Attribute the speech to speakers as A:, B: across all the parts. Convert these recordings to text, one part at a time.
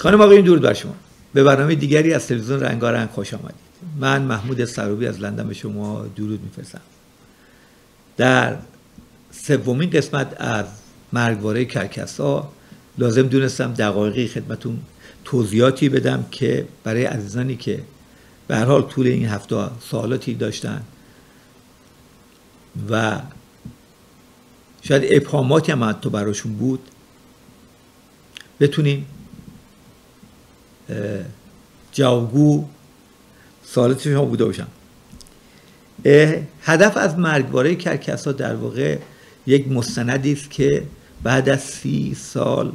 A: خانم آقایون درود بر شما. به برنامه دیگری از تلویزیون رنگارنگ خوش آمدید. من محمود سروبی از لندن به شما درود میفرستم. در سومین قسمت از مرگواره کرکسا لازم دونستم دقایقی خدمتون توضیحاتی بدم که برای عزیزانی که به هر حال طول این هفته سوالاتی داشتن و شاید ابهاماتی هم تو براشون بود بتونیم جوابگو سوالات شما بوده باشم؟ هدف از مرگواره کرکسا در واقع یک مستندی است که بعد از سی سال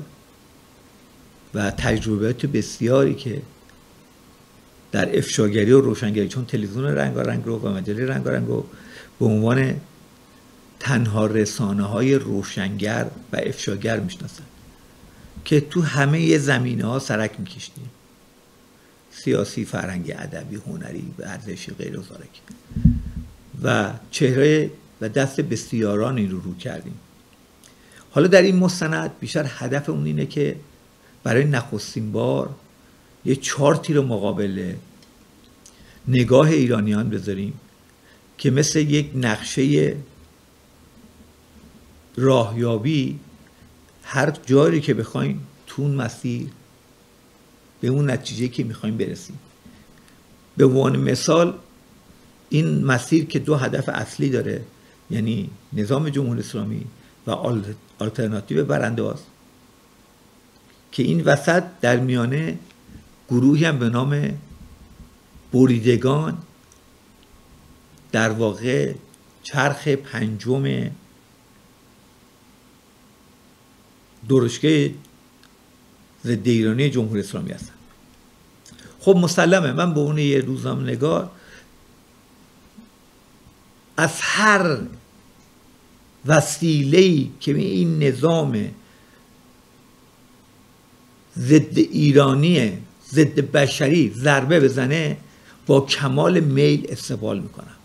A: و تجربیات بسیاری که در افشاگری و روشنگری چون تلویزیون رنگارنگ رو و مجله رنگارنگ رو به عنوان تنها رسانه های روشنگر و افشاگر می‌شناسن که تو همه زمینه ها سرک میکشیدیم سیاسی فرهنگی ادبی هنری ورزشی غیر و چهره و دست بسیاران این رو رو کردیم. حالا در این مستند بیشتر هدف اون اینه که برای نخستین بار یه چارتی رو مقابل نگاه ایرانیان بذاریم که مثل یک نقشه راهیابی هر جایی که بخوایم تو اون مسیر به اون نتیجه که می‌خوایم برسیم. به عنوان مثال این مسیر که دو هدف اصلی داره یعنی نظام جمهوری اسلامی و آلترناتیو برانداز که این وسط در میانه گروهی هم به نام بریدگان در واقع چرخ پنجم درشگه ضد ایرانی جمهوری اسلامی هستن. خب مسلمه. من به اون یه روزنامه نگار از هر وسیله که این نظام ضد ایرانی ضد بشری ضربه بزنه با کمال میل استقبال می‌کنم.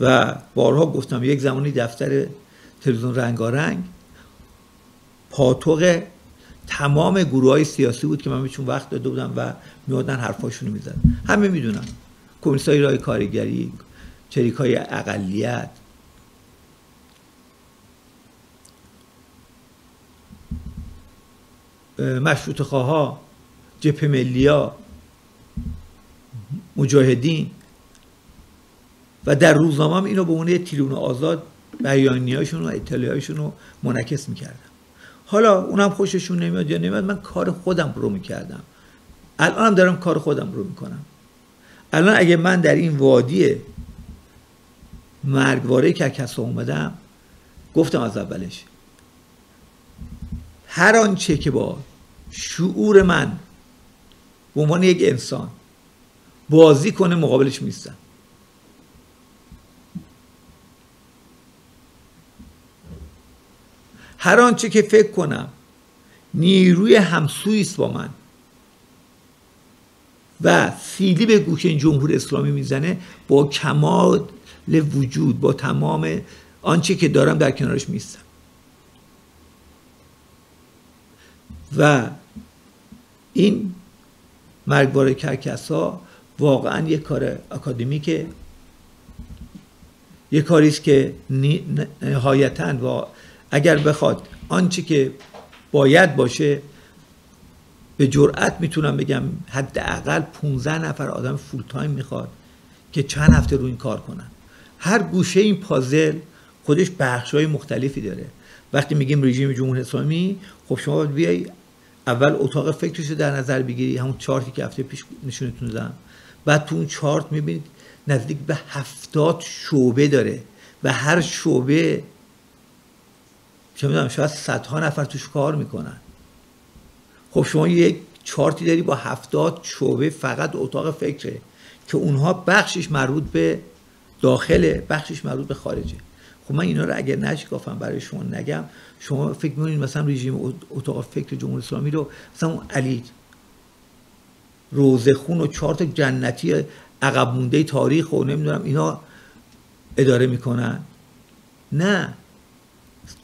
A: و بارها گفتم یک زمانی دفتر تلویزیون رنگارنگ پاتوق تمام گروه های سیاسی بود که من بهشون وقت داده بودم و میادن حرفاشون رو می‌زدن. همه می‌دونن. کمیسیون های رای کارگری چریک های اقلیت مشروط خواه جپ ملیا مجاهدین. و در روزنامه هم اینو به عنوان تیلون آزاد بیانیهاشون و اطلاعیهاشون رو منعکس می‌کردم. حالا اونم خوششون نمیاد یا نمیاد من کار خودم رو می‌کردم. الان هم دارم کار خودم رو می‌کنم. الان اگه من در این وادی مرگواره که کسا اومدم گفتم از اولش هر آنچه که با شعور من به عنوان یک انسان بازی کنه مقابلش میستم هر آنچه که فکر کنم نیروی همسویی است با من و سیلی به گوش این جمهور اسلامی می‌زنه با کمال وجود با تمام آنچه که دارم در کنارش میستم. و این مرگبار کرکسا واقعا یک کار اکادمیکه. یک کاری است که نهایتا و اگر بخواد آنچه که باید باشه به جرأت می‌تونم بگم حداقل 15 نفر آدم فول تایم می‌خواد که چند هفته رو این کار کنن. هر گوشه این پازل خودش بخش های مختلفی داره. وقتی میگیم رژیم جمهوری اسلامی خب شما باید بیای اول اتاق فکرش رو در نظر بگیری همون چارتی که هفته پیش نشونتون دادم. بعد تو اون چارت می‌بینید نزدیک به هفتاد شعبه داره و هر شعبه چه می‌دونم شاید صدها نفر توش کار می‌کنن. خب شما یک چارتی داری با هفتاد شعبه فقط اتاق فکره که اونها بخشش مربوط به داخله بخشش مربوط به خارجه. خب من اینا رو اگر نشکافم برای شما نگم شما فکر می‌کنید مثلا رژیم اتاق فکر جمهوری اسلامی رو مثلا اون علی روزخون و چارت جنتی عقب مونده تاریخ و نمی‌دونم اینا اداره می‌کنن؟ نه.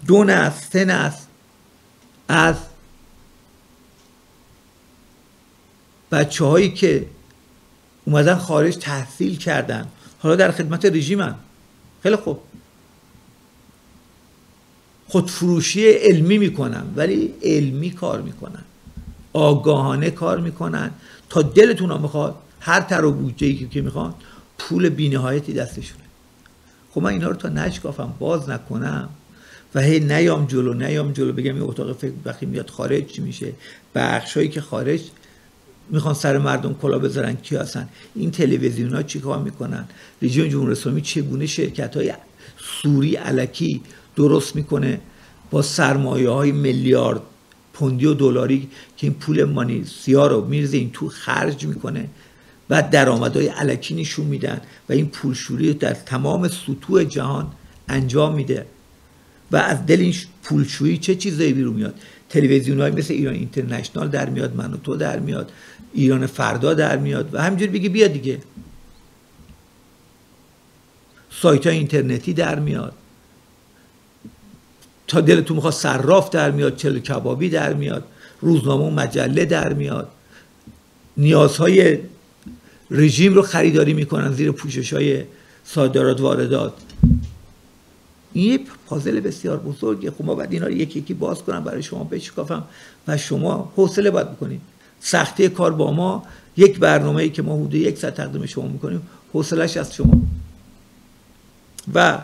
A: دو نسل سه نسل از بچه هایی که اومدن خارج تحصیل کردن. حالا در خدمت رژیمن خیلی خوب. خودفروشی علمی می‌کنن ولی علمی کار می‌کنن. آگاهانه کار می‌کنن. تا دلتون هم می‌خواد هر تر و بودجه که می‌خوان پول بینهایتی دستشونه. خب من اینا رو تا نشکافم باز نکنم. و هی نیام جلو نیام جلو بگم این اتاق فکر وقتی میاد خارج چی میشه؟ بخشایی که خارج می‌خوان سر مردم کلا بذارن کی هستن؟ این تلویزیون ها چی کار می‌کنن؟ رژیم جمهوری اسلامی چگونه شرکت های سوری علکی درست می‌کنه؟ با سرمایه های میلیارد پوندی و دلاری که این پول مانی سیا رو میرزه این تو خرج می‌کنه و درآمدهای علکی نشون میدن و این پولشوری در تمام سطوح جهان انجام میده. و از دل این پولشویی چه چیزایی بیرون میاد؟ تلویزیون های مثل ایران اینترنشنال در میاد من و تو در میاد ایران فردا در میاد و همینجور بگی بیا دیگه. سایت های اینترنتی در میاد. تا دلتون می‌خواد صراف در میاد چل کبابی در میاد روزنامه و مجله در میاد. نیازهای رژیم رو خریداری می‌کنن زیر پوشش های صادرات واردات. این پازل بسیار بزرگه خب ما باید اینا رو یکی یکی باز کنم برای شما بشکافم و شما حوصله باید بکنید. سختی کار با ما یک برنامه ای که ما حدود یک ساعت تقدیم شما می‌کنیم حوصلش از شما. و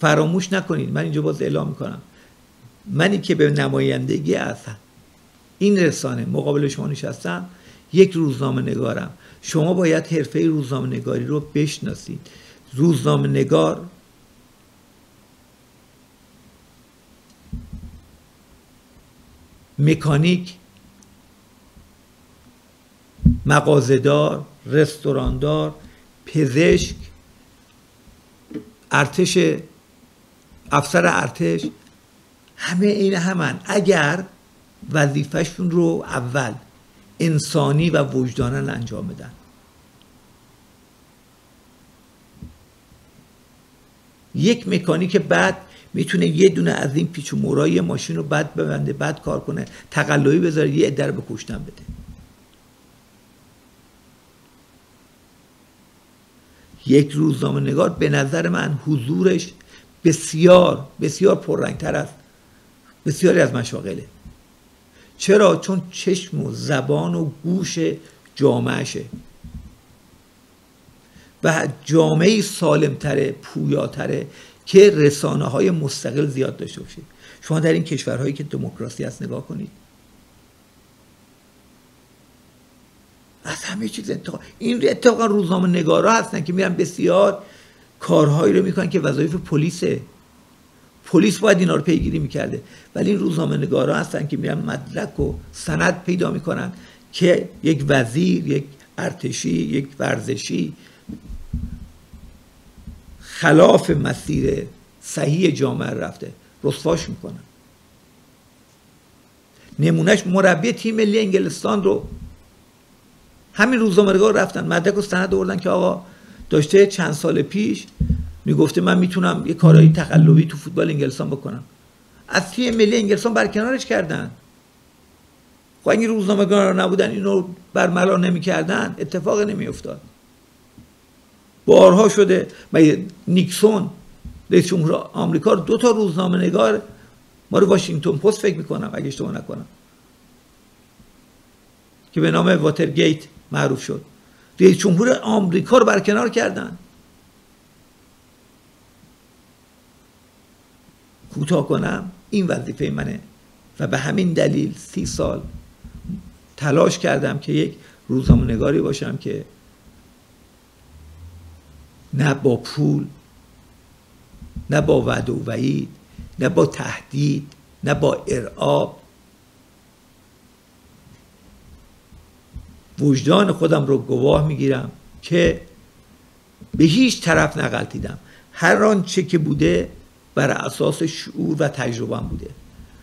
A: فراموش نکنید من اینجا باز اعلام می‌کنم. منی که به نمایندگی از این رسانه مقابل شما نشستم یک روزنامه نگارم شما باید حرفه روزنامه نگاری رو بشناسید. روزنامه نگار. مکانیک. مغازهدار رستوراندار پزشک. ارتش افسر ارتش. همه این همن. اگر وظیفهشون رو اول انسانی و وجدانن انجام بدن. یک مکانیک بعد می‌تونه یه دونه از این پیچ و مورای ماشین رو بد ببنده بعد کار کنه تقلبی بذاره یه در به کشتن بده. یک روزنامه نگار به نظر من حضورش بسیار بسیار پررنگتر است بسیاری از مشاغله. چرا؟ چون چشم و زبان و گوش جامعشه و جامعه سالمتره پویاتره که رسانه های مستقل زیاد داشته باشید شما در این کشورهایی که دموکراسی هست نگاه کنید. از همه چیز اتفاق این اتفاقا روزنامه نگارا هستن که میرن بسیار کارهایی رو می‌کنن که وظایف پلیسه. پلیس باید اینا رو پیگیری می‌کرده. ولی این روزنامه نگارا هستن که میرن مدرک و سند پیدا می‌کنن که یک وزیر یک ارتشی یک ورزشی خلاف مسیر صحیح جامعه رفته. رسواش می‌کنن نمونهش مربی تیم ملی انگلستان رو همین روزنامه‌نگار رفتن. مدرک و سند آوردن که آقا داشته چند سال پیش می‌گفته من می‌تونم یه کارایی تقلبی تو فوتبال انگلستان بکنم. از تیم ملی انگلستان برکنارش کردن. خب اگه روزنامه‌نگارا نبودن اینو برملا نمی‌کردن اتفاق نمیافتاد. بارها شده. مگه نیکسون رئیس جمهور آمریکا رو دو تا روزنامه نگار ما رو واشنگتن پست فکر می‌کنم اگه اشتباه نکنم. که به نام واترگیت معروف شد. رئیس جمهور آمریکا رو برکنار کردن. کوتاه کنم این وظیفه منه. و به همین دلیل سی سال تلاش کردم که یک روزنامه نگاری باشم که نه با پول نه با وعد و وعید نه با تهدید نه با ارعاب. وجدان خودم رو گواه می‌گیرم که به هیچ طرف نغلطیدم هر آنچه که بوده بر اساس شعور و تجربه بوده.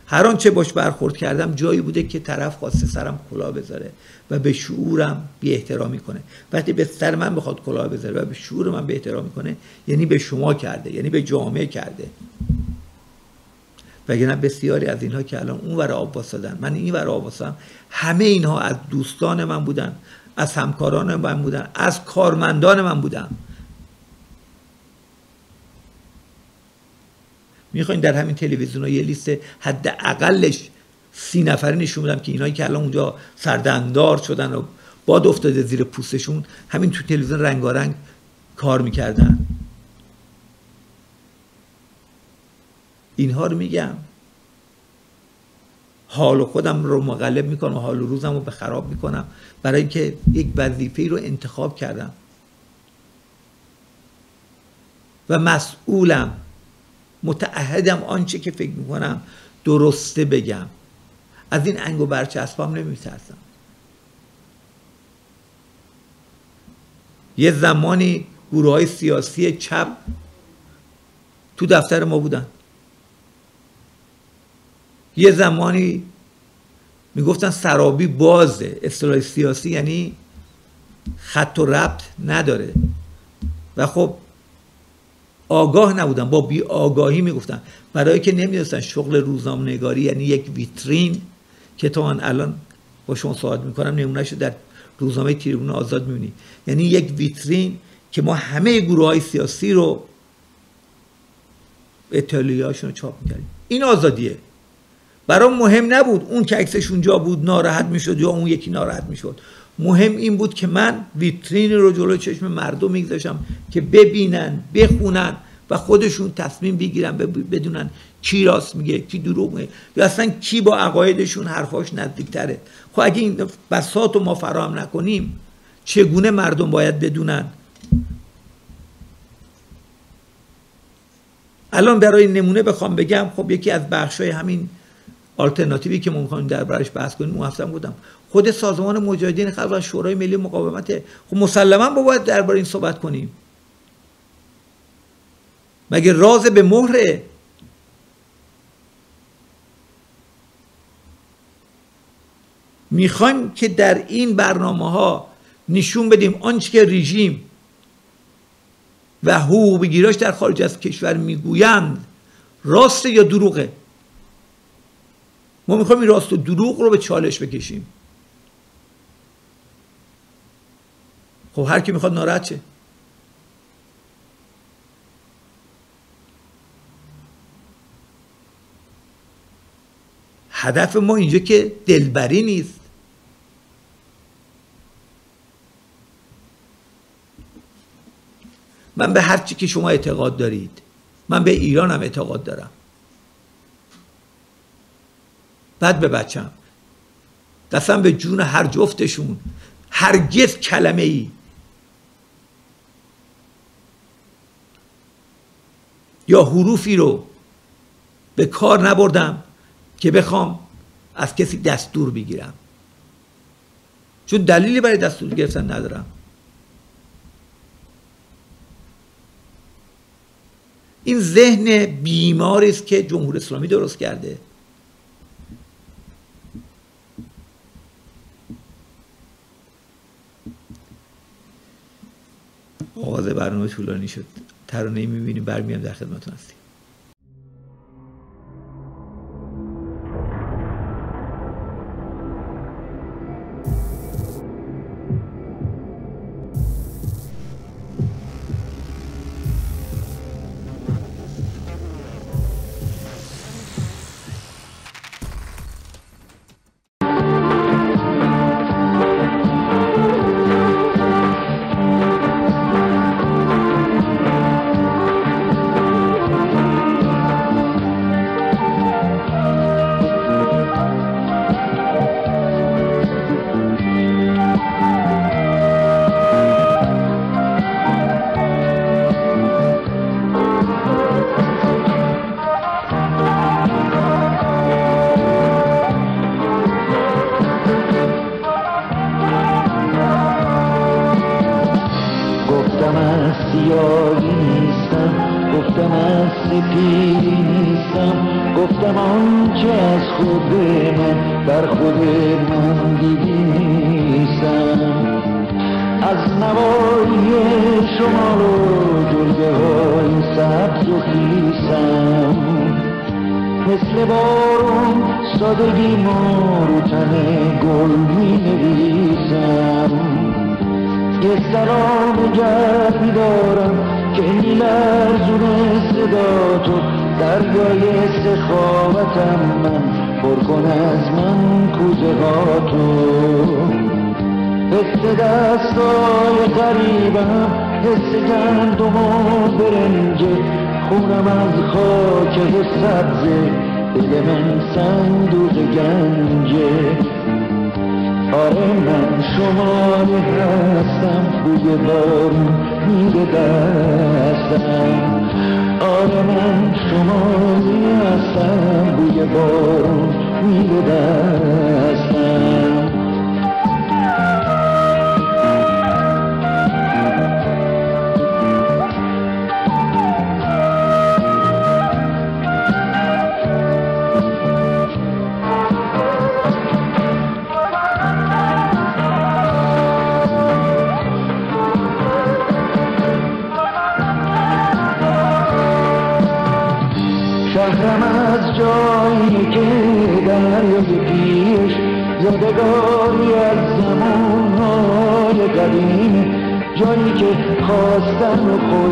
A: هر آنچه باش برخورد کردم جایی بوده که طرف خواسته سرم کلاه بذاره و به شعورم بی احترامی کنه. وقتی به سر من بخواد کلاه بذاره و به شعور من بی احترامی کنه یعنی به شما کرده یعنی به جامعه کرده. وگرنه بسیاری از اینها که الان اون ور آب واسدن من این ور آب همه اینها از دوستان من بودن از همکاران من بودن از کارمندان من بودن. می‌خواین در همین تلویزیون یه لیست حد اقلش سی نفری نشون بدم که اینایی که الان اونجا سردندار شدن و باد افتاده زیر پوستشون همین تو تلویزیون رنگارنگ کار می‌کردن. اینها رو میگم. حال خودم رو مقلب می‌کنم و حال روزم رو به خراب می‌کنم برای اینکه یک وظیفه رو انتخاب کردم. و مسئولم متعهدم آنچه که فکر می‌کنم درسته بگم. از این انگ و برچسبام نمیترسم. یه زمانی گروه های سیاسی چپ تو دفتر ما بودن. یه زمانی می‌گفتن سرابی بازه. اصطلاح سیاسی یعنی خط و ربط نداره. و خب آگاه نبودن با بی آگاهی می‌گفتن. برای که نمی‌دونستن شغل روزنامه نگاری یعنی یک ویترین که تا الان با شما صحبت می‌کنم نمونهشو در روزنامه تریبون آزاد می‌بینی. یعنی یک ویترین که ما همه گروه های سیاسی رو اطلاعیهاشون رو چاپ می‌کردیم. این آزادیه. برام مهم نبود اون که عکسش اونجا بود ناراحت می‌شد یا اون یکی ناراحت می‌شد. مهم این بود که من ویترین رو جلو چشم مردم میگذاشم که ببینن بخونن و خودشون تصمیم بگیرن بدونن کی راست میگه کی دروغ میگه. یا اصلا کی با عقایدشون حرفاش نزدیکتره. خب اگه این بسات رو ما فراهم نکنیم چگونه مردم باید بدونن؟ الان برای نمونه بخوام بگم خب یکی از بخش های همین آلترناتیوی که ما می‌خوایم دربارش بحث کنیم موفق بودم خود سازمان مجاهدین خلق و شورای ملی مقاومت. خب مسلما با باید درباره این صحبت کنیم. مگه راز به مهره؟ می‌خوایم که در این برنامه ها نشون بدیم آنچه که رژیم و حقوق بگیراش در خارج از کشور می‌گویند. راست یا دروغه؟ ما می‌خوایم این راست و دروغ رو به چالش بکشیم. خب هر کی می‌خواد ناراحت شه. هدف ما اینجا که دلبری نیست. من به هر چی که شما اعتقاد دارید من به ایران هم اعتقاد دارم. بعد به بچم. قسم به جون هر جفتشون. هرگز کلمه ای یا حروفی رو به کار نبردم که بخوام از کسی دستور بگیرم. چون دلیلی برای دستور گرفتن ندارم. این ذهن بیماری است که جمهوری اسلامی درست کرده. آغاز برنامه طولانی شد. ترانه می‌بینیم برمیام در خدمتون هستیم.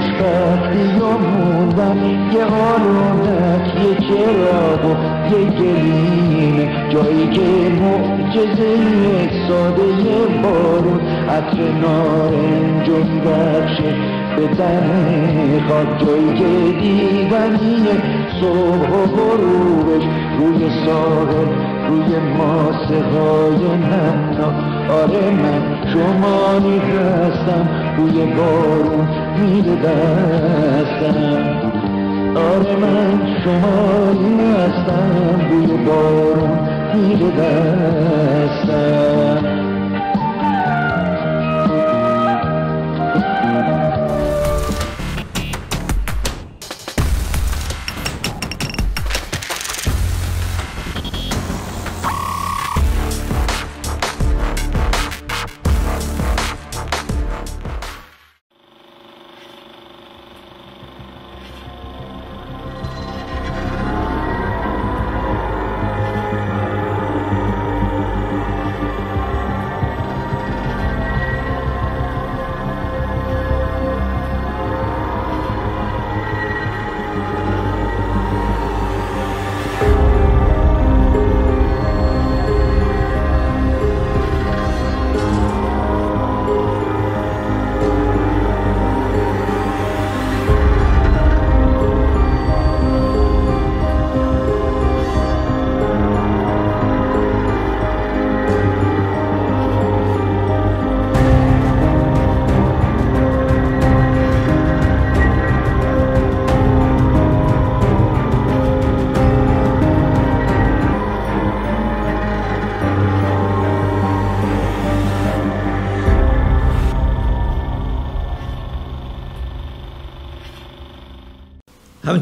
B: خوشبختی و موندن یه آلونک یه چراغ و یه گلیم. جایی که معجزه ساده بارون. عطر نارنج و بخشه به تن خاک. جایی که دیدنی صبح و غروبش روی ساحل روی ماسه های ننا آره من شمانی هستم بوی بارون. میده دستم آره من شمانی هستم. بوی بارون میده دستم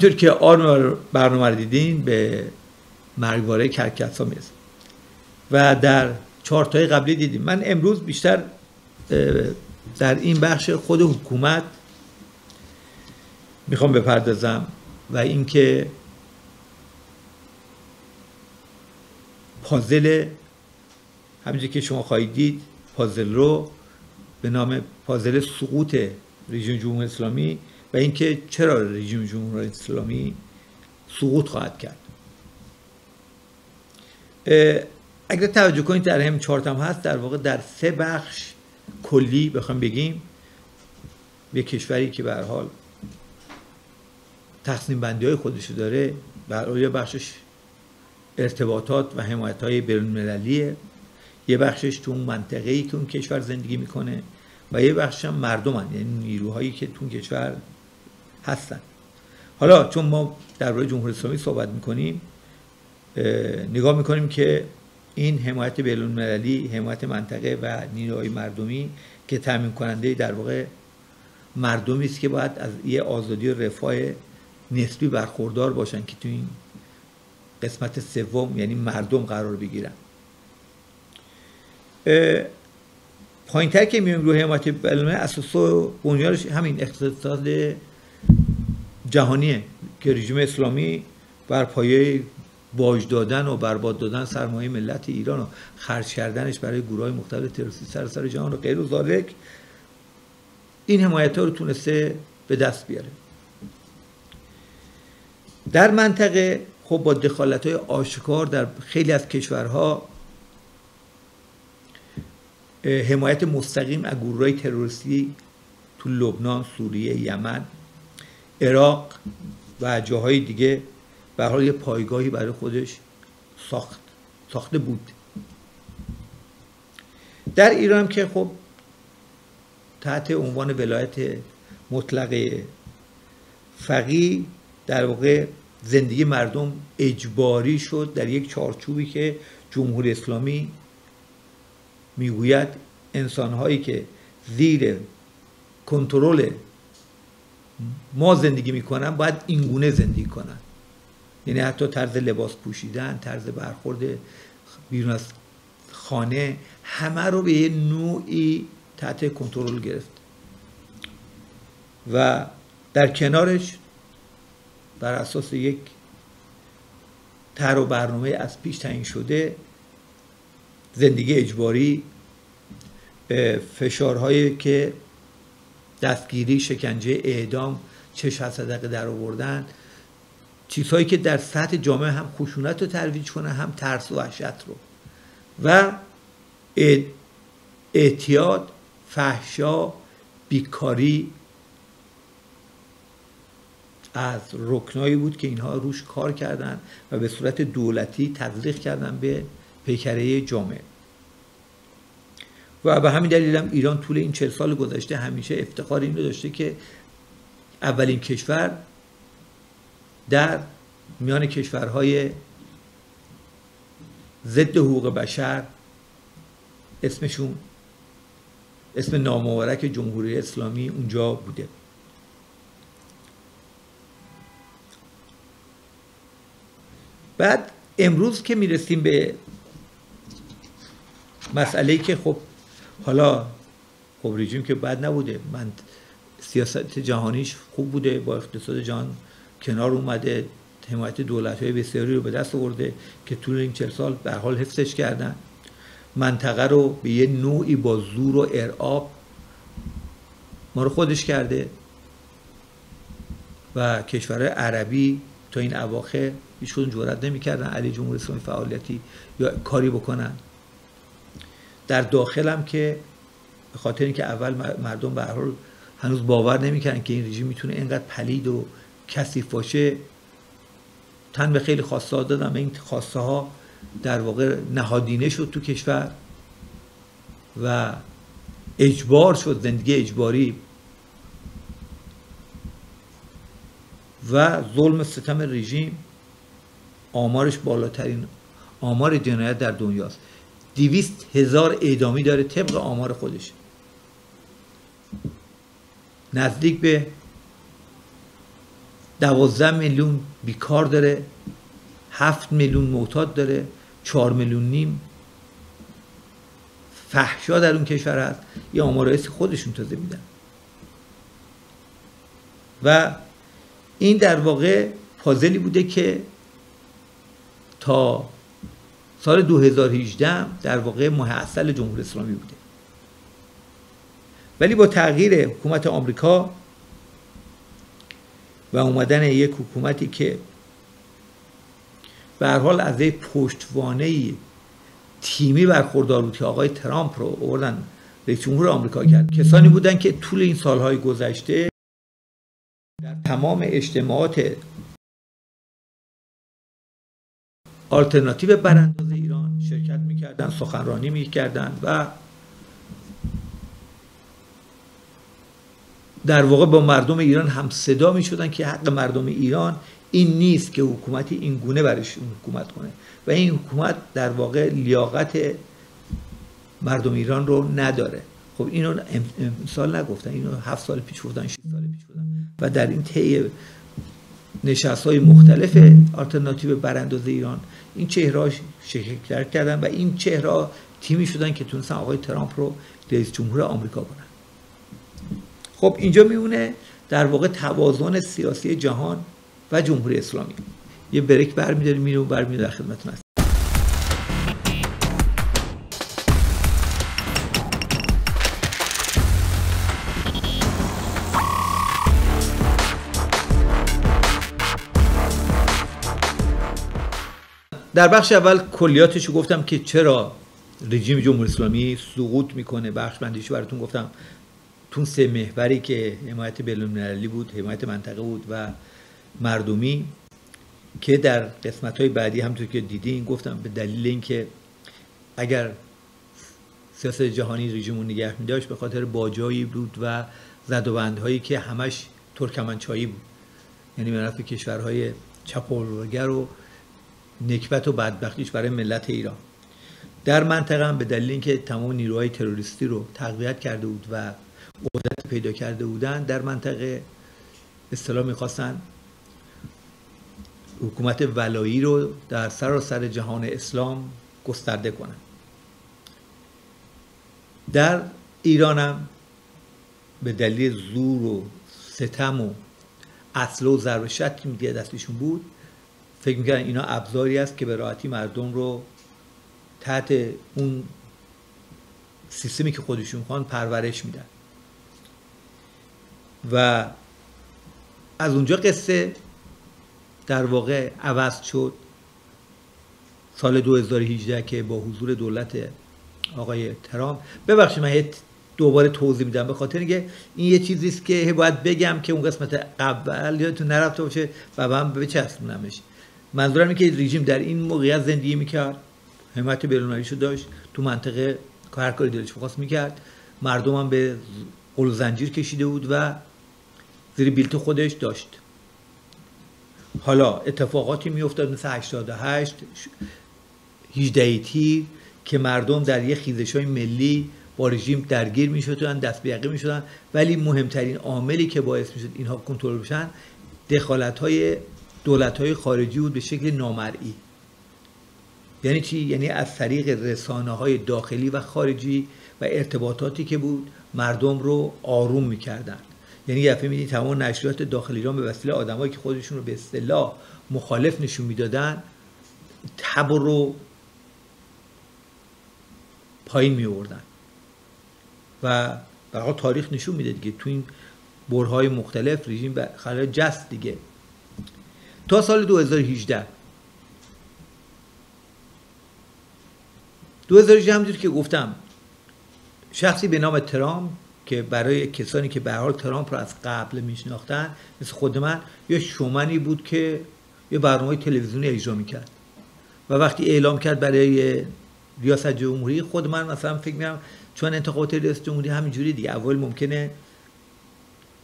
A: همینطور که آن برنامه رو دیدین به مرگواره کرکسا می‌رسیم. و در چارتای قبلی دیدیم. من امروز بیشتر در این بخش خود حکومت می‌خوام بپردازم و اینکه پازل همینجور که شما خواهید دید پازل رو به نام پازل سقوط رژیم جمهوری اسلامی و اینکه چرا رژیم جمهوری اسلامی سقوط خواهد کرد اگر توجه کنید در هم چارت هم هست در واقع در سه بخش کلی بخوام بگیم به کشوری که به حال تقسیم بندی های خودشو داره حال یه بخشش ارتباطات و حمایت های مللیه یه بخشش تو اون منطقه ای که اون کشور زندگی می‌کنه و یه بخش هم مردم هن. یعنی نیروهایی که تو کشور هستن. حالا چون ما درباره جمهوری اسلامی صحبت می‌کنیم نگاه می‌کنیم که این حمایت بین المللی حمایت منطقه و نیروهای مردمی که تامین کننده در واقع مردمی است که باید از یه آزادی و رفاه نسبی برخوردار باشن که تو این قسمت سوم یعنی مردم قرار بگیرن. پایینتر که میایم روی حمایت بین اساس و بنیانش همین اقتصاد جهانیه که رژیم اسلامی بر پایه باج دادن و برباد دادن سرمایه ملت ایران و خرج کردنش برای گروه مختلف تروریستی سر سر جهان و غیر و ذالک این حمایت ها رو تونسته به دست بیاره. در منطقه خب با دخالت های آشکار در خیلی از کشورها حمایت مستقیم از گروه تروریستی تو لبنان، سوریه، یمن، عراق و جاهای دیگه به حال یه پایگاهی برای خودش ساخت ساخته بود. در ایران که خب تحت عنوان ولایت مطلق فقی در واقع زندگی مردم اجباری شد در یک چارچوبی که جمهوری اسلامی می‌گوید انسانهایی که زیر کنترل ما زندگی می‌کنن باید اینگونه زندگی کنن. یعنی حتی طرز لباس پوشیدن طرز برخورد بیرون از خانه همه رو به یه نوعی تحت کنترل گرفت. و در کنارش بر اساس یک تر و برنامه از پیش تعیین شده زندگی اجباری فشارهایی که دستگیری شکنجه اعدام چه صدقه در آوردن چیزهایی که در سطح جامعه هم خشونت رو ترویج کنه هم ترس و وحشت رو. و اعتیاد فحشا بیکاری از رکنایی بود که اینها روش کار کردن و به صورت دولتی تزریق کردن به پیکره جامعه. و به همین دلیل هم ایران طول این چل سال گذشته همیشه افتخار این رو داشته که اولین کشور در میان کشورهای ضد حقوق بشر اسمشون اسم نامبارک جمهوری اسلامی اونجا بوده. بعد امروز که می‌رسیم به مسئله که خب حالا خب رژیم که بد نبوده. من سیاست جهانیش خوب بوده با اقتصاد جهان کنار اومده حمایت دولت های بسیاری رو به دست آورده که طول این چل سال به حال حفظش کردن. منطقه رو به یه نوعی با زور و ارعاب ما رو خودش کرده و کشورهای عربی تا این اواخر هیچ کدوم جرأت نمی‌کردن علی جمهوری اسلامی فعالیتی یا کاری بکنن. در داخل هم که به خاطر اینکه اول مردم به حال هنوز باور نمی‌کردن که این رژیم می‌تونه اینقدر پلید و کثیف باشه تن به خیلی خواسته ها دادم. این خواسته ها در واقع نهادینه شد تو کشور و اجبار شد زندگی اجباری. و ظلم ستم رژیم آمارش بالاترین آمار جنایت در دنیاست. دیویست هزار اعدامی داره طبق آمار خودش. نزدیک به دوازده میلیون بیکار داره هفت میلیون معتاد داره چهار میلیون نیم فحشا در اون کشور هست. یه آمارایسی خودشون تازه میدن. و این در واقع پازلی بوده که تا سال 2018 در واقع ماه اصل جمهوری اسلامی بوده. ولی با تغییر حکومت آمریکا و اومدن یک حکومتی که به حال از یک پشتوانه تیمی برخوردار بود که آقای ترامپ رو آوردن رئیس جمهور آمریکا کرد کسانی بودن که طول این سالهای گذشته در تمام اجتماعات آلترناتیو برانداز ایران شرکت می‌کردن سخنرانی می‌کردن و در واقع با مردم ایران هم صدا می شدن که حق مردم ایران این نیست که حکومتی این گونه برش حکومت کنه. و این حکومت در واقع لیاقت مردم ایران رو نداره. خب اینو امسال نگفتن اینو هفت سال پیش بودن 6 سال پیش بودن و در این طی نشست های مختلف آلترناتیو برانداز ایران این چهره شکل کردن و این چهره تیمی شدن که تونستن آقای ترامپ رو رئیس جمهور آمریکا کنن خب اینجا میمونه در واقع توازن سیاسی جهان و جمهوری اسلامی. یه بریک برمیداریم میره و برمیداره در خدمتتون در بخش اول کلیاتش رو گفتم که چرا رژیم جمهوری اسلامی سقوط می‌کنه بخش بندیش براتون گفتم. تون سه محوری که حمایت بین‌المللی بود حمایت منطقه بود و مردمی که در قسمت های بعدی همطور که دیدین گفتم به دلیل اینکه اگر سیاست جهانی رژیم رو نگه میداشت به خاطر باجایی بود و زد و بندهایی که همش ترکمنچایی بود. یعنی من کشورهای چپولگر و نکبت و بدبختیش برای ملت ایران. در منطقه هم به دلیل اینکه تمام نیروهای تروریستی رو تقویت کرده بود و قدرت پیدا کرده بودن در منطقه اصطلاح می‌خواستن حکومت ولایی رو در سراسر جهان اسلام گسترده کنن. در ایران هم به دلیل زور و ستم و اصل و ضرب شت که دستشون بود فکر می‌کردن اینا ابزاری است که به راحتی مردم رو تحت اون سیستمی که خودشون خوان پرورش میدن. و از اونجا قصه در واقع عوض شد. سال 2018 که با حضور دولت آقای ترامپ ببخشید من دوباره توضیح میدم به خاطر اینکه این یه چیزی است که باید بگم که اون قسمت قبل یادتون نرفته باشه و من بچسبونمش. منظورم اینه که رژیم در این موقعیت زندگی می‌کرد. حمایت رو داشت. تو منطقه هر کاری دلش بخواست می‌کرد. مردم هم به قل زنجیر کشیده بود و زیر بیلت خودش داشت. حالا اتفاقاتی میافتاد مثل 88 18 تیر که مردم در یه خیزش های ملی با رژیم درگیر می شدن دست به یقه می ولی مهمترین عاملی که باعث می اینها کنترل بشن دخالت های دولت های خارجی بود به شکل نامرئی. یعنی چی؟ یعنی از طریق رسانه های داخلی و خارجی و ارتباطاتی که بود مردم رو آروم می‌کردن یعنی دفعه می‌دید تمام نشریات داخل ایران به وسیله آدمایی که خودشون رو به اصطلاح مخالف نشون می‌دادن تب رو پایین می آوردن و برای تاریخ نشون میده دیگه تو این برهای مختلف رژیم خلال جست دیگه. تا سال 2018 2018 همونجور که گفتم شخصی به نام ترامپ که برای کسانی که به حال ترامپ رو از قبل میشناختن مثل خود من یه شومنی بود که یه برنامه تلویزیونی اجرا می‌کرد. و وقتی اعلام کرد برای ریاست جمهوری خود من مثلا فکر می‌کنم چون انتخابات ریاست جمهوری همینجوری دیگه اول ممکنه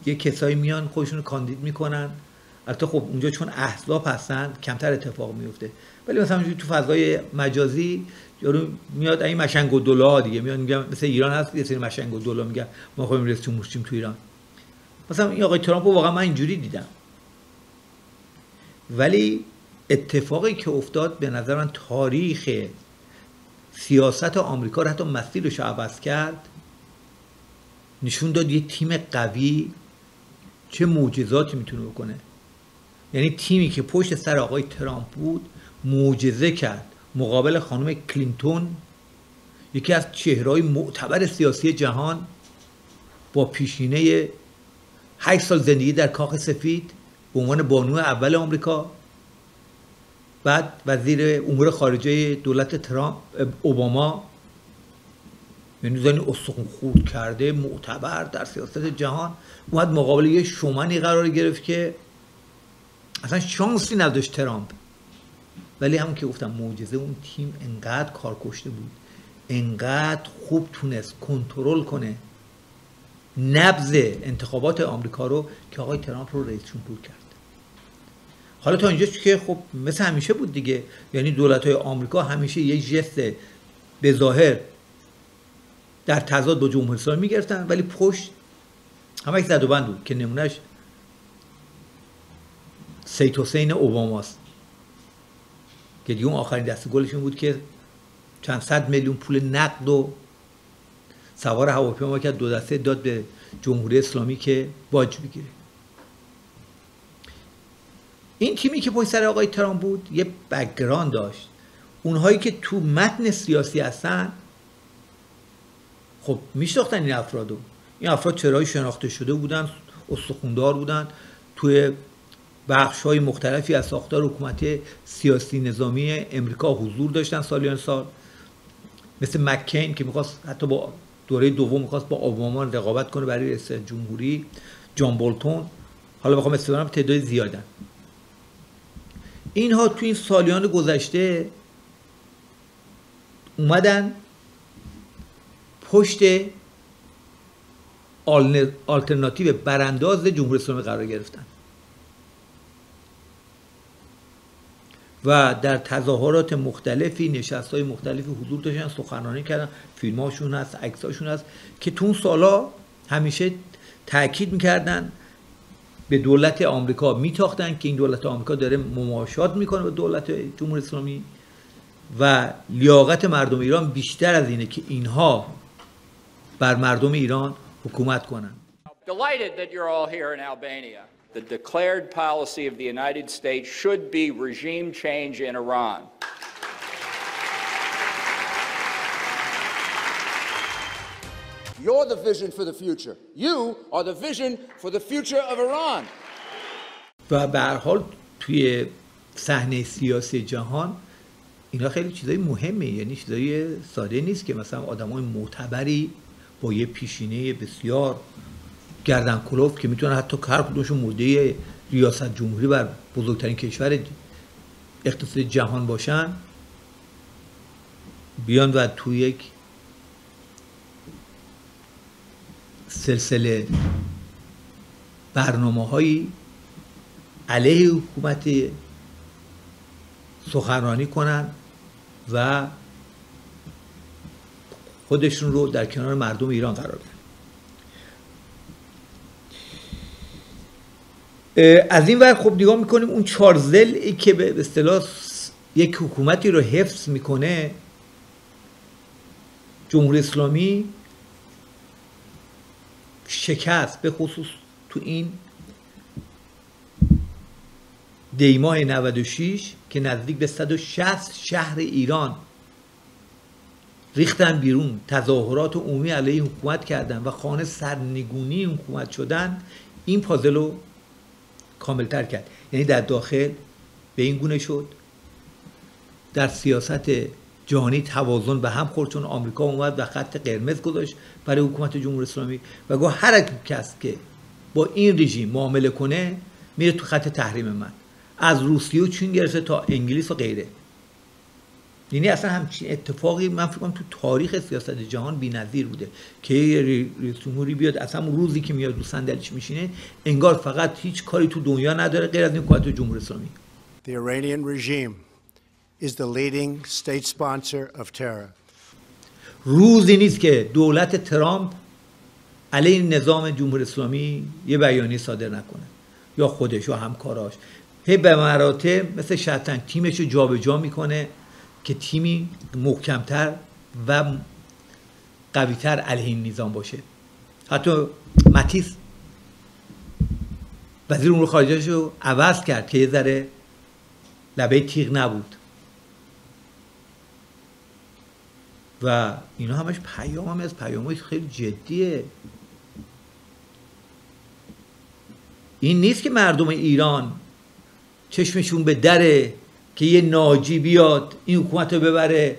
A: یه کسایی میان خودشون رو کاندید می‌کنن. البته خب اونجا چون احزاب هستن کمتر اتفاق میفته. ولی مثلا تو فضای مجازی یارو میاد این مشنگ و دلا دیگه میاد میگم مثل ایران هست یه سری مشنگ و دلا میگه ما خواهیم رئیس جمهور تو ایران. مثلا این آقای ترامپ رو واقعا من اینجوری دیدم. ولی اتفاقی که افتاد به نظر من تاریخ سیاست آمریکا رو حتی مسیرش عوض کرد نشون داد یه تیم قوی چه معجزاتی می‌تونه بکنه. یعنی تیمی که پشت سر آقای ترامپ بود معجزه کرد. مقابل خانم کلینتون یکی از چهرهای معتبر سیاسی جهان با پیشینه 8 سال زندگی در کاخ سفید به عنوان بانو اول آمریکا. بعد وزیر امور خارجه دولت ترامپ اوباما یعنی زنی استخون خورد کرده معتبر در سیاست جهان اومد مقابل یه شومنی قرار گرفت که اصلا شانسی نداشت ترامپ. ولی همون که گفتم معجزه اون تیم انقدر کار کشته بود انقدر خوب تونست کنترل کنه نبز انتخابات آمریکا رو که آقای ترامپ رو رئیس جمهور کرد. حالا تا اینجا که خب مثل همیشه بود دیگه. یعنی دولت های آمریکا همیشه یه جست به ظاهر در تضاد با جمهوری اسلامی می‌گرفتن ولی پشت همه زد و بند بود که نمونهش سید حسین اوباماست که دیگه اون آخرین دست گلشون بود که چند صد میلیون پول نقد و سوار هواپیما کرد دو دستی داد به جمهوری اسلامی که باج بگیره. این تیمی که پشت سر آقای ترامپ بود یه background داشت. اونهایی که تو متن سیاسی هستن خب میشناختن این افرادو. این افراد چهره‌های شناخته شده بودن استخوندار بودن. توی بخش های مختلفی از ساختار حکومت سیاسی نظامی امریکا حضور داشتن سالیان سال. مثل مکین که می‌خواست حتی با دوره دوم می‌خواست با اوباما رقابت کنه برای رئیس جمهوری. جان بولتون. حالا بخوام استفاده تعداد زیادن. اینها تو این سالیان گذشته اومدن پشت آلترناتیو برانداز جمهوری اسلامی قرار گرفتن. و در تظاهرات مختلفی نشست های مختلفی حضور داشتن سخنرانی کردن فیلم هاشون هست عکس هاشون هست که تو اون سالا همیشه تاکید می‌کردن به دولت آمریکا میتاختن که این دولت آمریکا داره مماشات می‌کنه به دولت جمهوری اسلامی و لیاقت مردم ایران بیشتر از اینه که اینها بر مردم ایران حکومت کنن.
C: The declared policy of the United States should be regime change in Iran.
D: You're the vision for the future. You are the vision for the future of Iran.
A: و به هر حال توی صحنه سیاسی جهان اینا خیلی چیزای مهمه یعنی چیزای ساده نیست که مثلا آدمای معتبری با یه پیشینه بسیار گردن کلوف که می‌تونن حتی هر کدومشون مدعی ریاست جمهوری بر بزرگترین کشور اقتصاد جهان باشن بیان و تو یک سلسله برنامه هایی علیه حکومت سخنرانی کنن و خودشون رو در کنار مردم ایران قرار بدن. از این ور خب نگاه می‌کنیم اون چارزل که به اصطلاح یک حکومتی رو حفظ می‌کنه جمهوری اسلامی شکست به خصوص تو این دیماه 96 که نزدیک به 160 شهر ایران ریختن بیرون تظاهرات عمومی علیه حکومت کردن و خانه سرنگونی حکومت شدن این پازل رو کاملتر کرد. یعنی در داخل به این گونه شد. در سیاست جهانی توازن به هم خورد چون آمریکا اومد و خط قرمز گذاشت برای حکومت جمهوری اسلامی. و گفت هر کس که با این رژیم معامله کنه میره تو خط تحریم من. از روسیه و چین گرفته تا انگلیس و غیره. یعنی اصلا همچین اتفاقی من فکر کنم تو تاریخ سیاست جهان بی‌نظیر بوده که یه رئیس جمهوری بیاد اصلا روزی که میاد رو صندلیش میشینه انگار فقط هیچ کاری تو دنیا نداره غیر از این حکومت جمهوری اسلامی.
E: The Iranian regime is the leading state sponsor of terror.
A: روزی نیست که دولت ترامپ علیه نظام جمهوری اسلامی یه بیانیه صادر نکنه یا خودش و همکاراش. هی به مراتب مثل شطرنج تیمش رو جابجا می‌کنه. که تیمی محکمتر و قویتر علیه این نظام باشه. حتی متیس وزیر امور خارجه رو عوض کرد که یه ذره لبه تیغ نبود. و اینا همش پیام هم از پیام خیلی جدیه. این نیست که مردم ایران چشمشون به دره که یه ناجی بیاد این حکومت رو ببره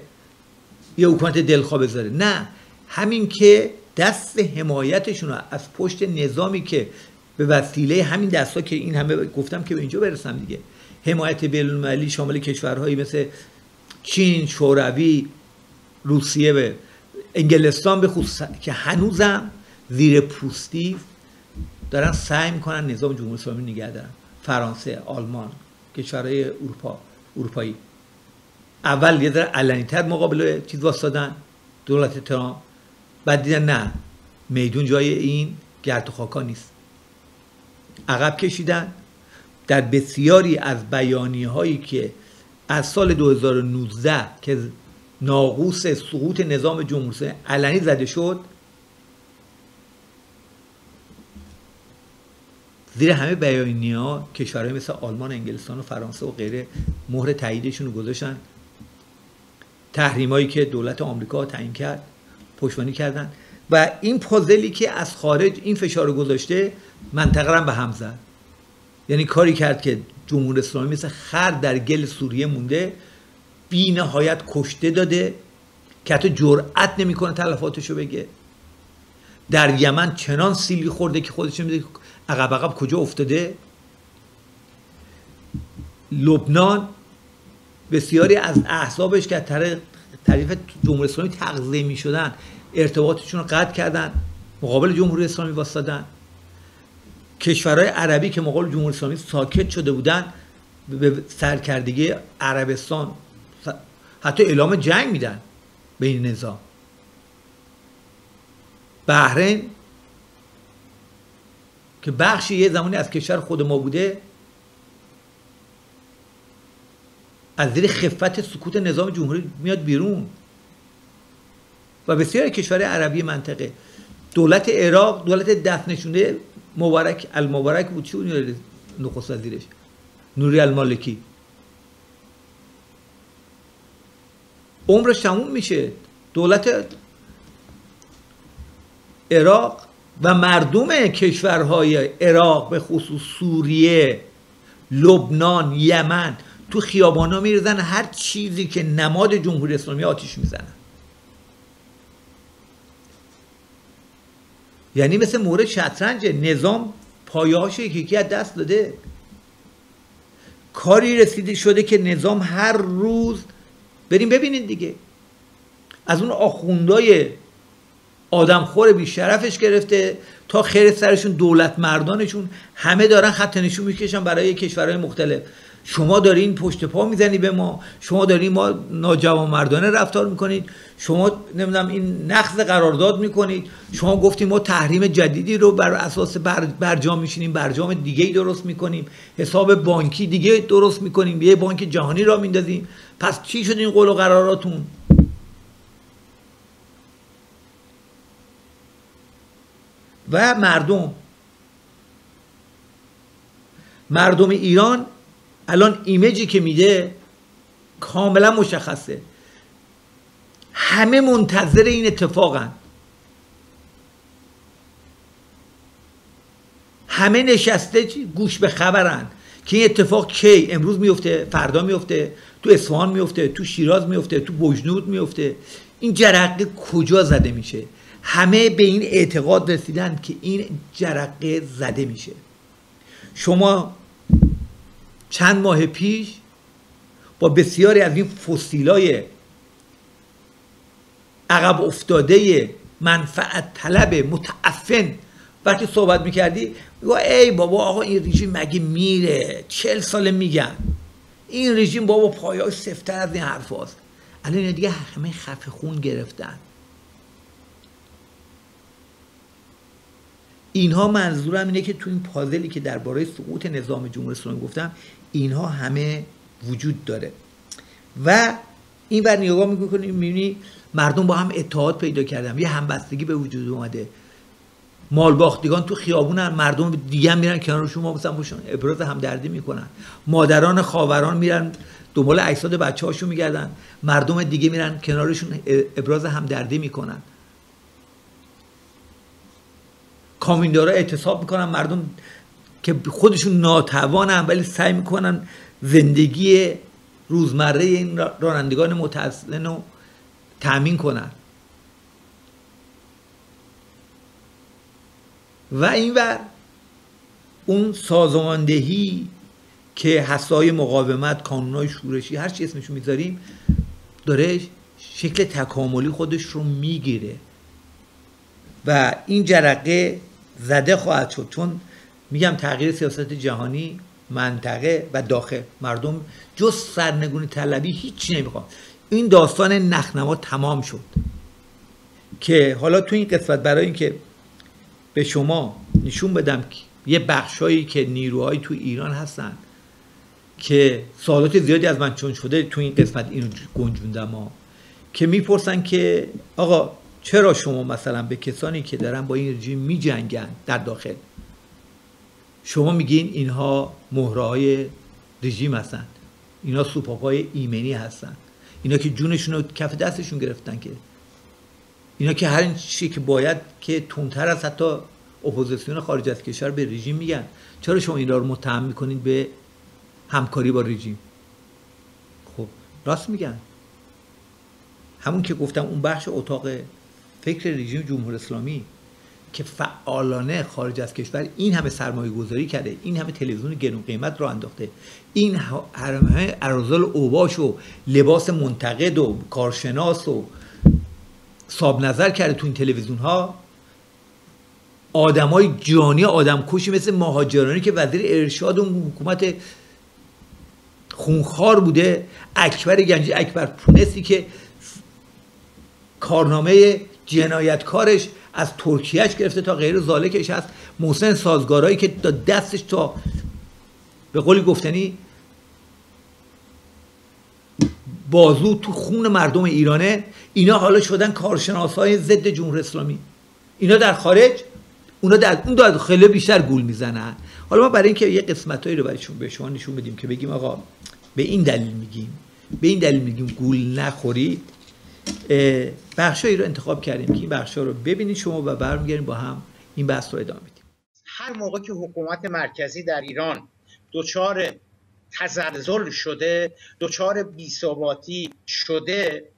A: یه حکومت دلخواه بذاره. نه همین که دست حمایتشون از پشت نظامی که به وسیله همین دستا که این همه گفتم که به اینجا برسم دیگه. حمایت بین شامل کشورهایی مثل چین، شوروی، روسیه به انگلستان به خصوص که هنوزم زیر پوستی دارن سعی می‌کنن نظام جمهوری اسلامی نگه دارن. فرانسه آلمان کشورهای اروپا. اروپایی. اول یه ذره علنیتر مقابل چیز واسدادن دولت ترامپ. بعد دیدن نه میدون جای این گرد و خاکا نیست. عقب کشیدن. در بسیاری از بیانی هایی که از سال 2019 که ناقوس سقوط نظام جمهوری علنی زده شد زیر همه بیانیه ها کشورهای مثل آلمان انگلستان و فرانسه و غیره مهر تاییدشون رو گذاشتن. تحریمایی که دولت آمریکا تعیین کرد پشتوانی کردن. و این پازلی که از خارج این فشار رو گذاشته منطقه رو به هم زد. یعنی کاری کرد که جمهوری اسلامی مثل خر در گل سوریه مونده بی نهایت کشته داده که حتی جرأت نمی‌کنه تلفاتشو بگه. در یمن چنان سیلی خورده که خودش میده عقب عقب کجا افتاده. لبنان بسیاری از احزابش که طریق طریق جمهوری اسلامی تغذیه می شدن ارتباطشون رو قطع کردن مقابل جمهوری اسلامی واسطادن کشورهای عربی که مقابل جمهوری اسلامی ساکت شده بودن به سرکردگی عربستان حتی اعلام جنگ میدن به این نظام. بحرین که بخشی یه زمانی از کشور خود ما بوده از زیر خفت سکوت نظام جمهوری میاد بیرون. و بسیاری کشور عربی منطقه. دولت عراق دولت دست نشونده مبارک المبارک بود. چی بود نخست وزیرش؟ نوری المالکی. عمرش تموم میشه. دولت عراق و مردم کشورهای عراق به خصوص سوریه لبنان یمن تو خیابانا میرزن هر چیزی که نماد جمهوری اسلامی آتیش می‌زنن یعنی مثل مورد شطرنج نظام پایهاش یکی از دست داده. کاری رسیده شده که نظام هر روز بریم ببینید دیگه. از اون آخوندای آدمخور بیشرفش گرفته تا خیر سرشون دولت مردانشون همه دارن خط نشون می‌کشن برای کشورهای مختلف. شما دارین پشت پا می‌زنی به ما شما دارین ما ناجوانمردانه رفتار می‌کنید. شما نمی‌دونم این نقض قرارداد می‌کنید. شما گفتیم ما تحریم جدیدی رو بر اساس بر برجام میشینیم برجام دیگه درست می‌کنیم. حساب بانکی دیگه درست می‌کنیم. یه بانک جهانی را میندازیم. پس چی شد این قول و قراراتون؟ و مردم. مردم ایران الان ایمیجی که میده کاملا مشخصه. همه منتظر این اتفاقن. همه نشسته گوش به خبرن که این اتفاق کی؟ امروز میفته فردا میفته تو اصفهان میفته تو شیراز میفته تو بجنود میفته. این جرقه کجا زده میشه؟ همه به این اعتقاد رسیدن که این جرقه زده میشه. شما چند ماه پیش با بسیاری از این فسیلای عقب افتاده منفعت طلب متعفن وقتی صحبت می‌کردی میگو ای بابا آقا این رژیم مگه میره؟ چل ساله میگن. این رژیم بابا پایای سفتر از این حرف هاست الان دیگه همه خفه خون گرفتن. اینها منظورم اینه که تو این پازلی که درباره سقوط نظام جمهوری اسلامی گفتم اینها همه وجود داره. و این بر نگاه می‌کنیم می‌بینی مردم با هم اتحاد پیدا کردن. یه همبستگی به وجود اومده. مالباختگان تو خیابونن مردم دیگه میرن کنار شما مثلا باشون ابراز همدردی می‌کنن. مادران خاوران میرن دنبال اجساد بچه هاشون میگردن. مردم دیگه میرن کنارشون ابراز همدردی می‌کنن. کامیندارا اعتصاب می‌کنن مردم که خودشون ناتوانن ولی سعی می‌کنن زندگی روزمره این رانندگان متأسلن رو تأمین کنن. و اینور اون سازماندهی که حسای مقاومت کانونای شورشی هر چی اسمشو می‌ذاریم داره شکل تکاملی خودش رو می‌گیره. و این جرقه زده خواهد شد. چون میگم تغییر سیاست جهانی منطقه و داخل مردم جز سرنگونی طلبی هیچی نمی‌خواد این داستان نخنما تمام شد. که حالا تو این قسمت برای اینکه به شما نشون بدم که یه بخشایی که نیروهایی تو ایران هستن که سوالات زیادی از من چون شده تو این قسمت اینو گنجوندم که می‌پرسن که آقا چرا شما مثلا به کسانی که دارن با این رژیم میجنگن در داخل؟ شما میگین اینها مهره های رژیم هستن. اینا سوپاپای ایمنی هستن. اینا که جونشون رو کف دستشون گرفتن که. اینا که هر چی که باید که تندتر از حتی اپوزیسیون خارج از کشور به رژیم میگن. چرا شما اینا رو متهم می‌کنین به همکاری با رژیم؟ خب راست میگن. همون که گفتم اون بخش اتاق فکر رژیم جمهوری اسلامی که فعالانه خارج از کشور این همه سرمایه گذاری کرده این همه تلویزیون گرون قیمت رو انداخته این همه ارزال اوباش و لباس منتقد و کارشناس و صاب نظر کرده تو این تلویزیون ها آدمای جانی آدم کشی مثل مهاجرانی که وزیر ارشاد و حکومت خونخوار بوده اکبر گنجی اکبر پونسی که کارنامه جنایتکارش از ترکیهش گرفته تا غیر زالکش هست. محسن سازگارایی که دستش تا به قولی گفتنی بازو تو خون مردم ایرانه اینا حالا شدن کارشناس های ضد جمهوری اسلامی. اینا در خارج اونا در اون داخله بیشتر گول می‌زنن. حالا ما برای اینکه یه قسمتایی رو برایشون به شما نشون بدیم که بگیم آقا به این دلیل میگیم. به این دلیل میگیم گول نخورید. بخشایی رو انتخاب کردیم که این بخشا رو ببینید شما و برمیگردیم با هم این بحث رو ادامه بدیم.
F: هر موقع که حکومت مرکزی در ایران دچار تزلزل شده دچار بیثباتی شده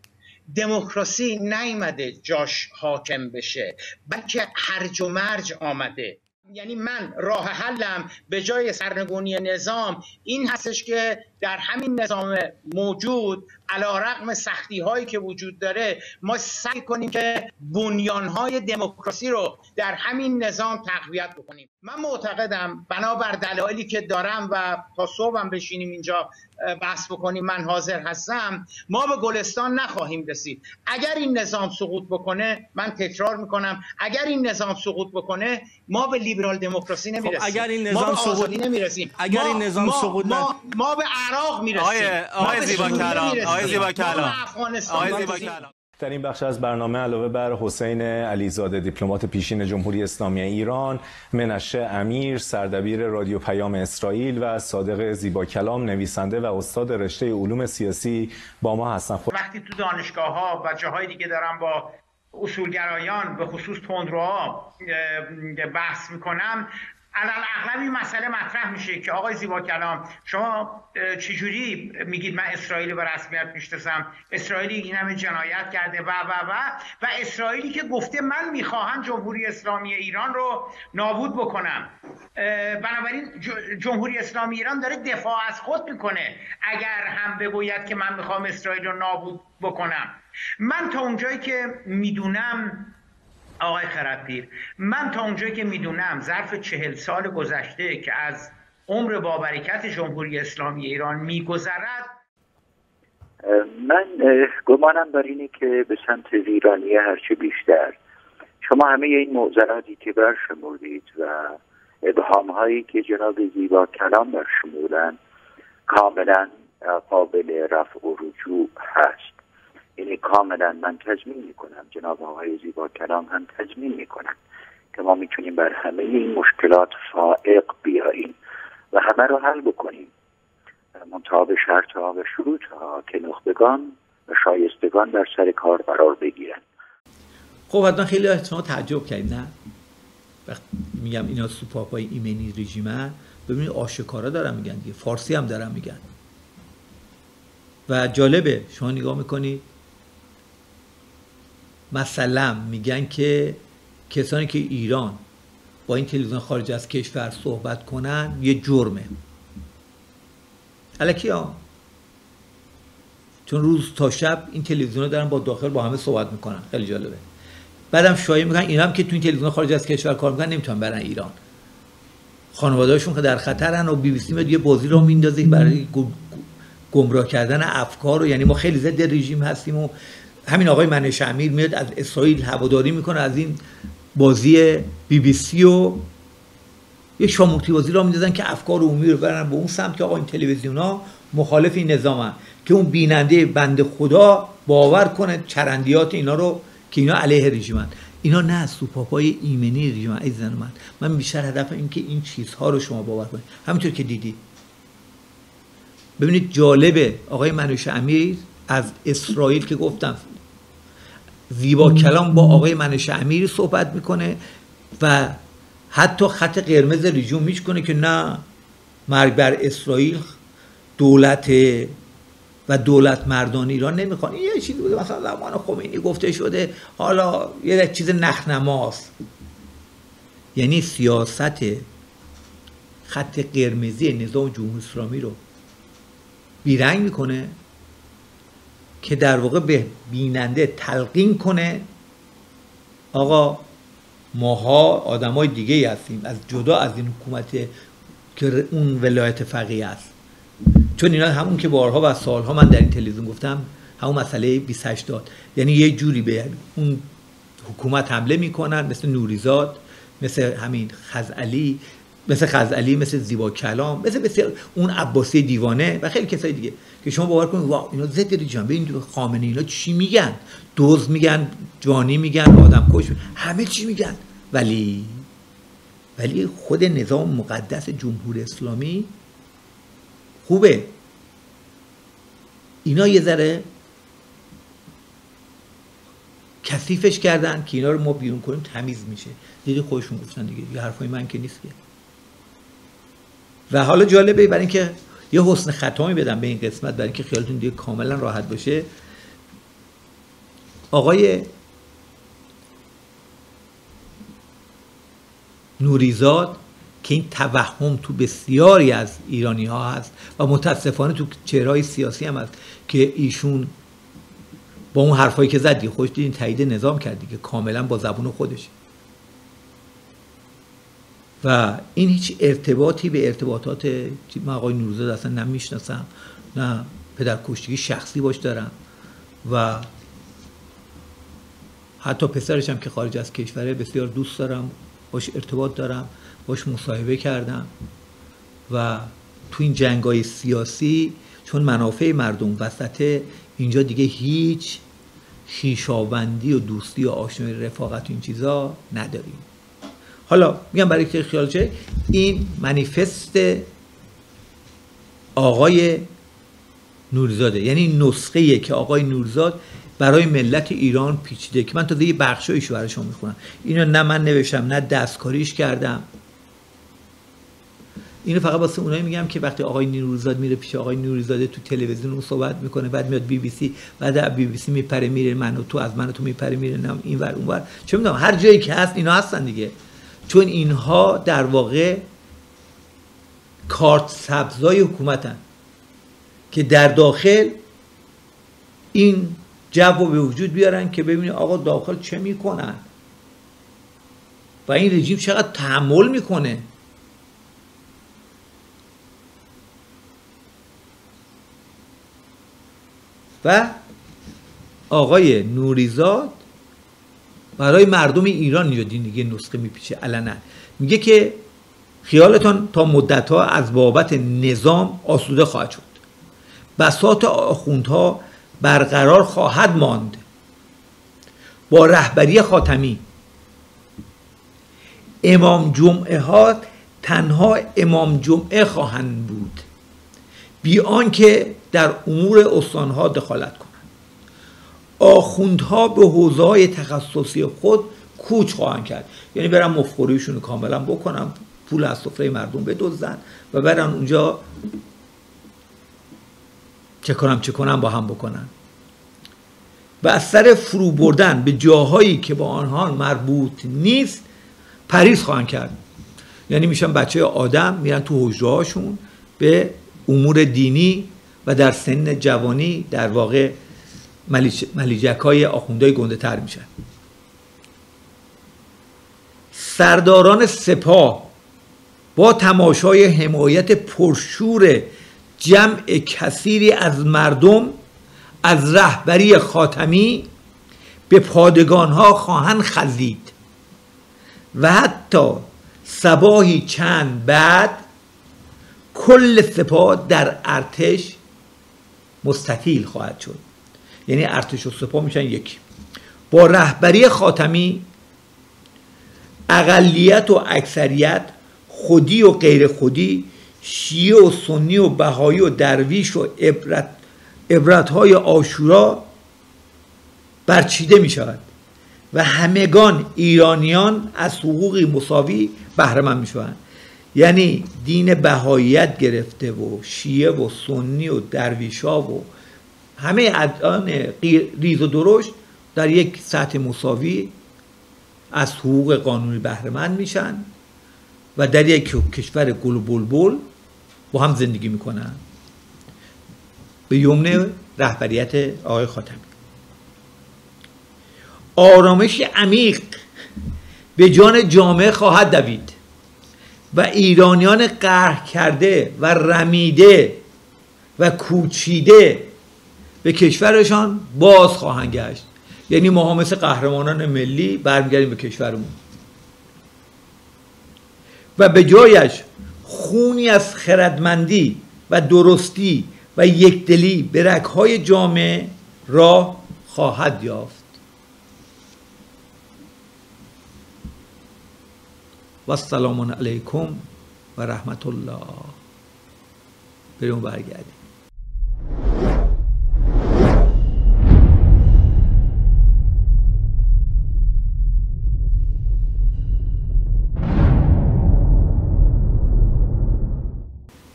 F: دموکراسی نیامده جاش حاکم بشه بلکه هرج و مرج آمده. یعنی من راه حلم به جای سرنگونی نظام این هستش که در همین نظام موجود علا رقم سختی هایی که وجود داره ما سعی کنیم که بنیان های دموکراسی رو در همین نظام تقویت بکنیم. من معتقدم بنابر دلایلی که دارم و تا صبحم بشینیم اینجا بحث بکنیم من حاضر هستم ما به گلستان نخواهیم رسید. اگر این نظام سقوط بکنه من تکرار می‌کنم اگر این نظام سقوط بکنه ما به لیبرال دموکراسی
G: خب
F: نمی‌رسیم.
G: اگر این
F: ما
G: نظام
F: به
G: سقوط
F: نمی‌رسیم.
G: اگر
F: ما-
G: این نظام
F: ما-
G: سقوط
F: ما, ما به عراق می‌رسیم
G: آقای- آقای زیبا کلام،. آقای زیبا کلام. آقای زیبا. کلام.
H: در این بخش از برنامه علاوه بر حسین علیزاده دیپلمات پیشین جمهوری اسلامی ایران منشه امیر سردبیر رادیو پیام اسرائیل و صادق زیبا کلام نویسنده و استاد رشته علوم سیاسی با ما هستند خب
F: وقتی تو دانشگاه ها و جاهای دیگه دارم با اصولگرایان به خصوص تندروها بحث می‌کنم علال اغلب این مسئله مطرح میشه که آقای زیبا کلام شما چجوری میگید من اسرائیل به رسمیت می‌شناسم؟ اسرائیلی این همه جنایت کرده و و و و اسرائیلی که گفته من می‌خواهم جمهوری اسلامی ایران رو نابود بکنم. بنابراین جمهوری اسلامی ایران داره دفاع از خود می‌کنه اگر هم بگوید که من می‌خوام اسرائیل رو نابود بکنم. من تا اونجایی که می‌دونم آقای خردپیر من تا اونجایی که می‌دونم ظرف چهل سال گذشته که از عمر بابرکت جمهوری اسلامی ایران میگذرد
I: من گمانم بر اینه که به سمت ویرانی هرچه بیشتر. شما همه این معضلاتی که برشمردید و ابهام هایی که جناب زیبا کلام برشمردن کاملا قابل رفع و رجوع هست. یعنی کاملا من تضمین می‌کنم. جناب آقای زیبا کلام هم تضمین می‌کنم که ما می‌تونیم بر همه این مشکلات فائق بیاییم و همه رو حل بکنیم. منتها به شرط ها و شروط ها که نخبگان و شایستگان در سر کار قرار بگیرن.
A: خب حتما خیلی از شما تعجب کردید نه؟ وقتی میگم اینا سوپاپای ایمنی رژیمن ببینید آشکارا دارن میگن دیگه فارسی هم دارن میگن. و جالبه شما نگاه می‌کنید مثلا میگن که کسانی که ایران با این تلویزیون خارج از کشور صحبت کنن یه جرمه. الکی ها. چون روز تا شب این تلویزیون دارن با داخل با همه صحبت می‌کنن. خیلی جالبه. بعدم شایعه می‌کنن اینا هم که تو این تلویزیون خارج از کشور کار می‌کنن نمی‌تونن برن ایران. خانواده‌هاشون که در خطرن و بی بی سی یه بازی رو میندازه برای گم- گمراه کردن افکار رو یعنی ما خیلی ضد رژیم هستیم و همین آقای منش امیر میاد از اسرائیل هواداری می‌کنه از این بازی بی بی سی و یه شامورتی بازی را میندازن که افکار عمومی رو برن به اون سمت که آقا این تلویزیون ها مخالف این نظامن که اون بیننده بند خدا باور کنه چرندیات اینا رو که اینا علیه رژیمن اینا نه سوپاپای ایمنی رژیم عزیزان من. من بیشتر هدف این که این چیزها رو شما باور کنید. همینطور که دیدید. ببینید جالبه آقای منوش امیر از اسرائیل که گفتم زیبا کلام با آقای منش امیر صحبت می‌کنه و حتی خط قرمز رژیم میشکنه که نه مرگ بر اسرائیل دولت و دولت مردان ایران نمی‌خوان. این یه چیزی بوده. مثلا زمان خمینی گفته شده. حالا یه چیز نخنماست. یعنی سیاست خط قرمزی نظام جمهوری اسلامی رو بیرنگ می‌کنه. که در واقع به بیننده تلقین کنه. آقا ماها آدمای دیگه هستیم از جدا از این حکومت که اون ولایت فقیه است. چون اینا همون که بارها و سالها من در این تلویزیون گفتم همون مسئله 28 یعنی یه جوری به اون حکومت حمله می‌کنن مثل نوریزاد مثل همین خزعلی. مثل خزعلی مثل زیبا کلام مثل بسیار اون عباسی دیوانه و خیلی کسای دیگه که شما باور کنید واو اینا ضد جنبه این خامنه اینا چی میگن؟ دوز میگن جوانی میگن آدم کش همه چی میگن. ولی ولی خود نظام مقدس جمهور اسلامی خوبه. اینا یه ذره کثیفش کردن که اینا رو ما بیرون کنیم تمیز میشه. دیدی خودشون گفتن دیگه یه حرفای من که نیست که. و حالا جالبه برای اینکه یه حسن ختامی بدم به این قسمت برای اینکه خیالتون دیگه کاملا راحت باشه. آقای نوریزاد که این توهم تو بسیاری از ایرانی ها هست و متاسفانه تو چهرهای سیاسی هم هست که ایشون با اون حرفایی که زدی خوش دیدین تایید نظام کردی که کاملا با زبون خودشه. و این هیچ ارتباطی به ارتباطات من آقای نوروزاد اصلا نمی‌شناسم. نه پدر کشتگی شخصی باش دارم و حتی پسرش که خارج از کشوره بسیار دوست دارم باش ارتباط دارم باش مصاحبه کردم و تو این جنگ های سیاسی چون منافع مردم وسطه اینجا دیگه هیچ خیشاوندی و دوستی و آشنایی رفاقت این چیزا نداریم. حالا میگم برای که خیال چه این منیفست آقای نورزاده. یعنی نسخه که آقای نورزاد برای ملت ایران پیچیده که من تا یه بخشایشو برای شما می‌خونم. اینو نه من نوشتم نه دستکاریش کردم. اینو فقط واسه اونایی میگم که وقتی آقای نوروزاد میره پیش آقای نوروزاده تو تلویزیون اون صحبت می‌کنه بعد میاد بی بی سی بعد از بی بی سی میپره میره من و تو از من و تو میپره میره این ور اون چه می‌دونم هر جایی که هست اینا هستن دیگه. چون اینها در واقع کارت سبزای حکومتن که در داخل این جو به وجود بیارن که ببینید آقا داخل چه می‌کنن؟ و این رژیم چقدر تحمل می‌کنه؟ و آقای نوریزاد برای مردم ایران اینجا دیگه نسخه میپیچه. علنا میگه که خیالتان تا مدت ها از بابت نظام آسوده خواهد شد. بسات آخوندها برقرار خواهد ماند. با رهبری خاتمی. امام جمعه ها تنها امام جمعه خواهند بود. بی آنکه در امور استانها دخالت کنند. آخوندها به حوزه های تخصصی خود کوچ خواهند کرد. یعنی برن مفخوریشون رو کاملا بکنن پول از سفره مردم بدزدن و برن اونجا چه کنم چه کنم با هم بکنن. و از سر فرو بردن به جاهایی که با آنها مربوط نیست پریز خواهند کرد. یعنی میشن بچه آدم میرن تو حجره به امور دینی و در سن جوانی در واقع ملیجک های آخوندهای گنده تر میشن. سرداران سپاه با تماشای حمایت پرشور جمع کثیری از مردم از رهبری خاتمی به پادگان ها خواهند خزید و حتی سباهی چند بعد کل سپاه در ارتش مستطیل خواهد شد. یعنی ارتش و سپاه میشن یکی. با رهبری خاتمی اقلیت و اکثریت خودی و غیر خودی شیعه و سنی و بهایی و درویش و عبرت عبرت های آشورا برچیده می شود و همگان ایرانیان از حقوقی مساوی بهره می شوند یعنی دین بهاییت گرفته و شیعه و سنی و درویشا و همه ادیان ریز و درشت در یک سطح مساوی از حقوق قانونی بهرهمند میشن و در یک کشور گل و بلبل با هم زندگی می‌کنن. به یمن رهبریت آقای خاتمی. آرامش عمیق به جان جامعه خواهد دوید و ایرانیان قهر کرده و رمیده و کوچیده به کشورشان باز خواهند گشت. یعنی ما مثل قهرمانان ملی برمیگردیم به کشورمون. و به جایش خونی از خردمندی و درستی و یکدلی به رکهای جامعه راه خواهد یافت. و السلام علیکم و رحمت الله. بریم برگردیم.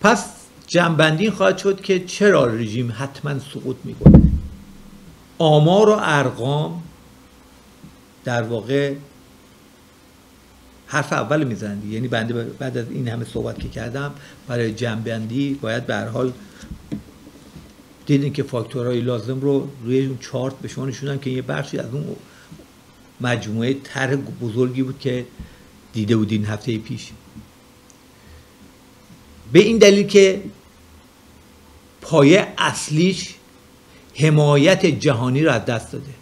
A: پس جنبندی خواهد شد که چرا رژیم حتما سقوط می‌کنه؟ آمار و ارقام در واقع حرف اول می‌زنند یعنی بنده بعد از این همه صحبت که کردم برای جنبندی باید به هر حال دیدین که فاکتورهای لازم رو روی اون چارت به شما نشوندم که یه بخشی از اون مجموعه طرح بزرگی بود که دیده بودین هفته پیش. به این دلیل که پایه اصلیش حمایت جهانی رو از دست داده.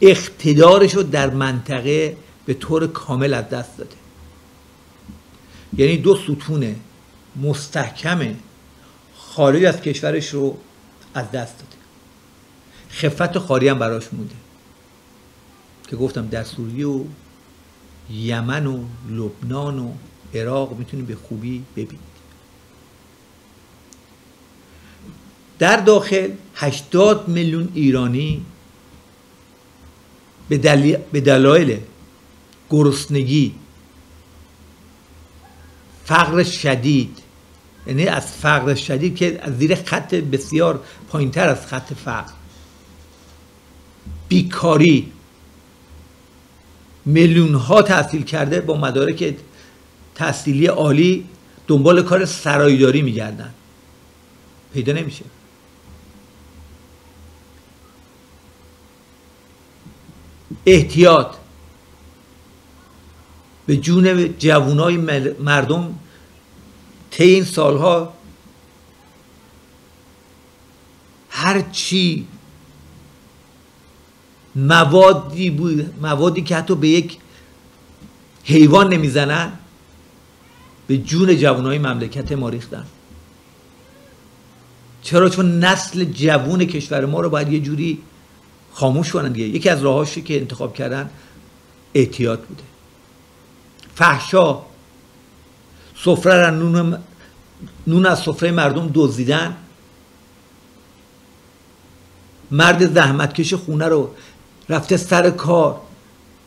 A: اقتدارش رو در منطقه به طور کامل از دست داده. یعنی دو ستون مستحکم خارج از کشورش رو از دست داده. خفت خاری هم براش مونده. که گفتم در سوریه و یمن و لبنان و عراق می‌تونید به خوبی ببینید در داخل 80 میلیون ایرانی به, به دلایل گرسنگی فقر شدید یعنی از فقر شدید که از زیر خط بسیار پایینتر از خط فقر. بیکاری. میلیون ها تحصیل کرده با مدارک تحصیلی عالی دنبال کار سرایداری میگردن. پیدا نمیشه. احتیاط. به جون جوانای مردم طی این سالها هر چی موادی بود موادی که حتی به یک حیوان نمی‌زنن به جون جوانای مملکت ما ریختن. چرا؟ چون نسل جوون کشور ما رو باید یه جوری خاموش کنن دیگه. یکی از راهاشی که انتخاب کردن احتیاط بوده. فحشا سفره نون, نون از سفره مردم دزدیدن. مرد زحمتکش خونه رو رفته سر کار.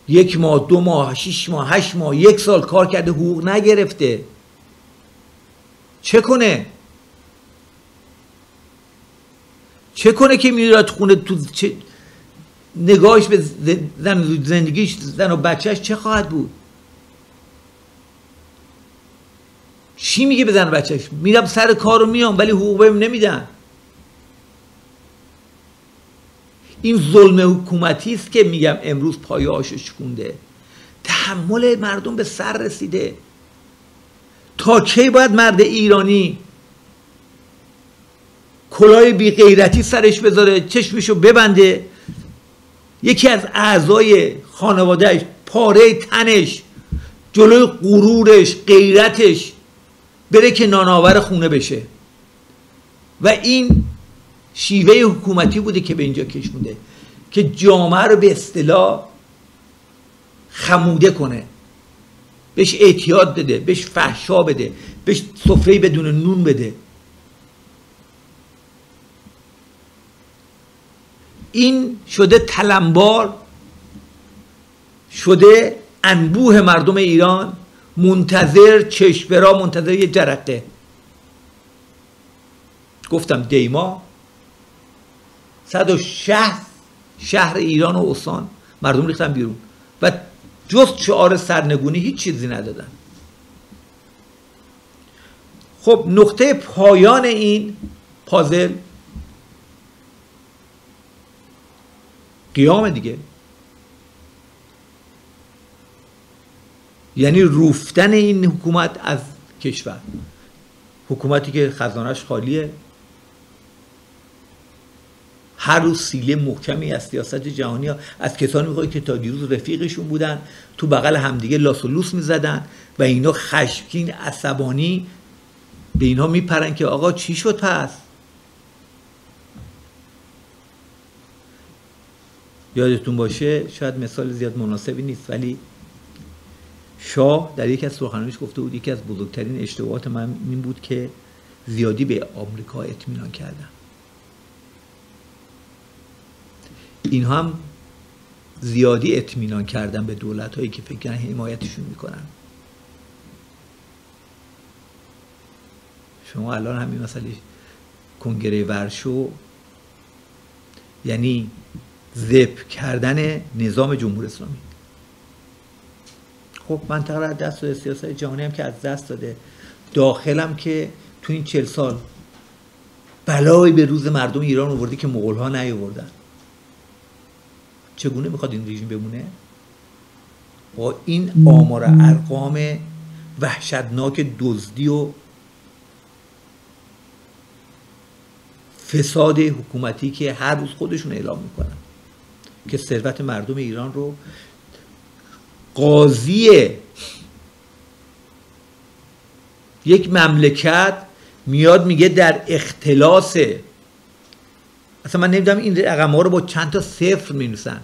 A: یک ماه دو ماه شش ماه هشت ماه یک سال کار کرده حقوق نگرفته. چه کنه؟ چه کنه که میراد خونه تو چه نگاهش به زن زندگیش زن و بچهش چه خواهد بود؟ چی میگه به زن و بچهش میرم سر کار رو میام ولی حقوق بهم نمیدن. این ظلم حکومتی است که میگم امروز پایه‌هاش شکونده تحمل مردم به سر رسیده. تا کی باید مرد ایرانی کلاه بی غیرتی سرش بذاره چشمشو ببنده؟ یکی از اعضای خانوادهش پاره تنش جلوی غرورش غیرتش بره که نانآور خونه بشه. و این شیوه حکومتی بوده که به اینجا کشونده که جامعه رو به اصطلاح خموده کنه. بهش اعتیاد بده بهش فحشا بده بهش سفره بدون نون بده. این شده تلمبار شده انبوه مردم ایران منتظر چشورا منتظر یه جرقه. گفتم دیما 160 شهر ایران و استان مردم ریختن بیرون. و جز شعار سرنگونی هیچ چیزی ندادن. خب نقطه پایان این پازل قیام دیگه. یعنی روفتن این حکومت از کشور. حکومتی که خزانش خالیه. هر روز سیله محکمی از سیاست جهانی ها از کسانی می‌خوای که تا دیروز رفیقشون بودن تو بغل همدیگه لاس و لوس می‌زدن و اینا خشمگین عصبانی به اینها میپرن که آقا چی شد پس؟ یادتون باشه؟ شاید مثال زیاد مناسبی نیست ولی شاه در یکی از سخنرانیش گفته بود یکی از بزرگترین اشتباهات من این بود که زیادی به آمریکا اطمینان کردم. این هم زیادی اطمینان کردن به دولت هایی که فکر حمایتشون می‌کنن. شما الان همین مسئله کنگره ورشو یعنی زپ کردن نظام جمهور اسلامی. خب منطقه را دست داده سیاست جهانی هم که از دست داده. داخلم که تو این چل سال بلایی به روز مردم ایران آورده که مغول ها نیاوردن. چگونه می‌خواد این رژیم بمونه؟ با این آمار ارقام وحشتناک دزدی و فساد حکومتی که هر روز خودشون اعلام می‌کنن که ثروت مردم ایران رو قاضی یک مملکت میاد میگه در اختلاس اصلا من نمی‌دونم این رقم ها رو با چند تا صفر مینوسن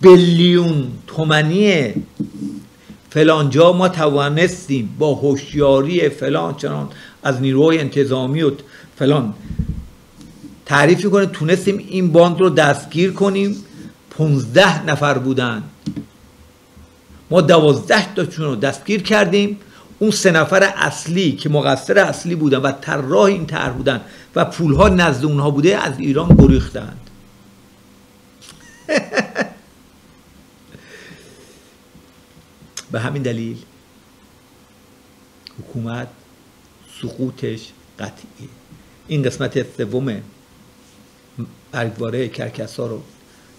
A: بلیون تومنی فلانجا ما توانستیم با هوشیاری فلان چنان از نیروهای انتظامی و فلان تعریف می‌کنه تونستیم این باند رو دستگیر کنیم. پونزده نفر بودن. ما دوازده تاشون رو دستگیر کردیم. اون سه نفر اصلی که مقصر اصلی بودن و طراح این طرح بودن و پولها نزد اونها بوده از ایران گریختند. به همین دلیل حکومت سقوطش قطعیه. این قسمت سوم برگواره کرکسا رو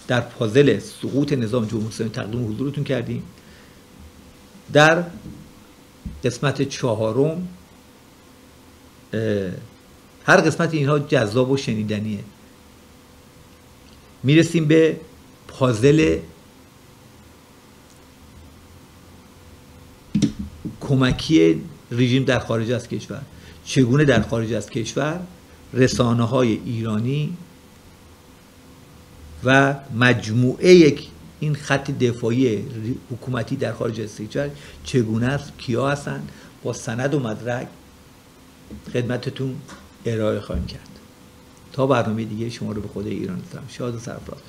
A: در پازل سقوط نظام جمهوری تقدیم حضورتون کردیم. در قسمت چهارم هر قسمت اینها جذاب و شنیدنیه. می‌رسیم به پازل کمکی رژیم در خارج از کشور. چگونه در خارج از کشور؟ رسانه های ایرانی و مجموعه یک این خط دفاعی حکومتی در خارج از کشور چگونه است؟ کیا هستند؟ با سند و مدرک خدمتتون ارائه خواهیم کرد. تا برنامه دیگه شما رو به خود ایران شاد و سرفراز